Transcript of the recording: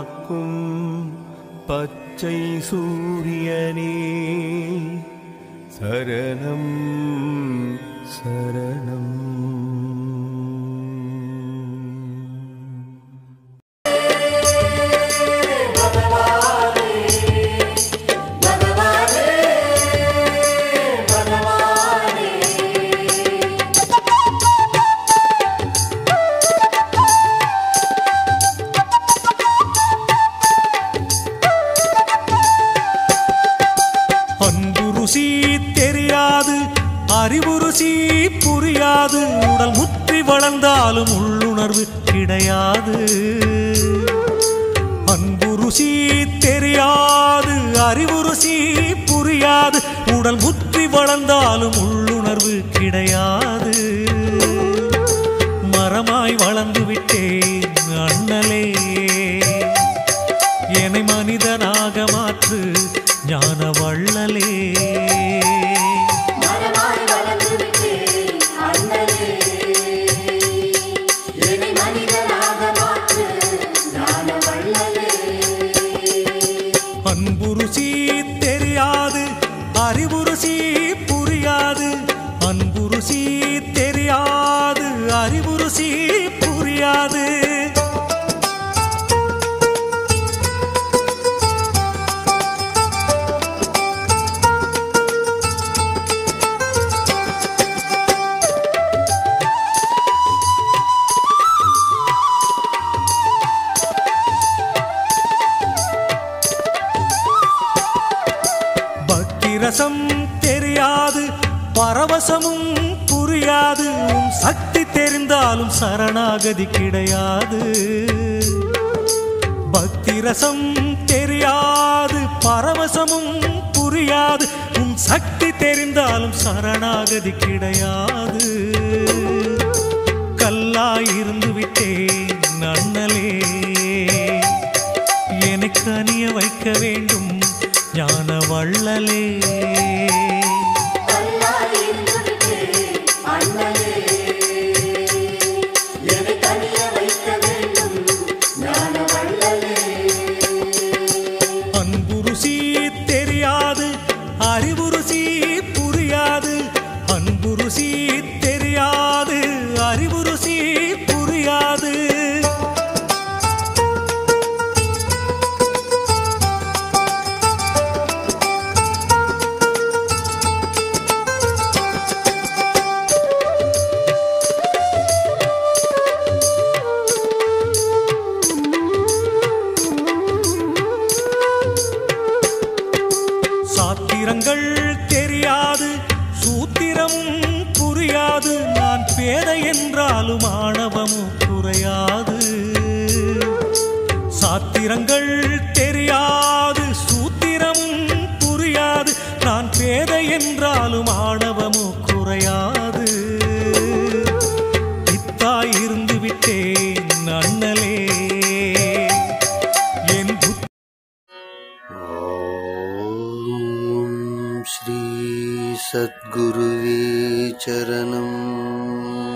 காக்கும் பச்சை சூரியனே. சரணம் சரணம். அறிவுருசி புரியாது. உடல் முற்றி வளர்ந்தாலும் உள்ளுணர்வு கிடையாது. அன்பு ருசி தெரியாது அறிவுருசி புரியாது. உடல் முற்றி வளர்ந்தாலும் உள்ளுணர்வு கிடையாது. மரமாய் வளர்ந்து விட்டேன் அண்ணலே. என்னை மனிதனாக மாற்று ஞான வள்ளலே ருசி தெரியாது அறிவு ருசி புரியாது. அன்பு ருசி தெரியாது அறிவு ருசி புரியாது. ரசம் தெரியாது பரவசமும் புரியாது. உன் சக்தி தெரிந்தாலும் சரணாகதி கிடையாது. பக்தி ரசம் தெரியாது பரவசமும் புரியாது. உன் சக்தி தெரிந்தாலும் சரணாகதி கிடையாது. கல்லாயிருந்து விட்டேன் அண்ணலே எனக்கு அணிய வைக்க வேண்டும் ஞான வள்ளலே. ருசி தெரியாது அறிவு ருசி புரியாது. சாத்திரங்கள் தெரியாது ஆயிரமும் புரியாது. நான் பேதை என்றாலும் ஆணவமும் குறையாது. சாத்திரங்கள் தெரியாது சூத்திரம் புரியாது. நான் பேதை என்றாலும் ஆணவமும் குறையாது. இத்தாய் விட்டேன் அண்ணலே. என் ஸ்ரீ सद्गुरुवे चरणम्